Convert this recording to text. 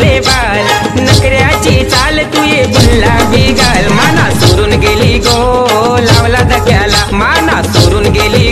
झाले बाल. नकऱ्याची चाल तुये भल्ला बिगाल. माना सोडून गेली गो. लावला धक्याला. माना सोडून गेली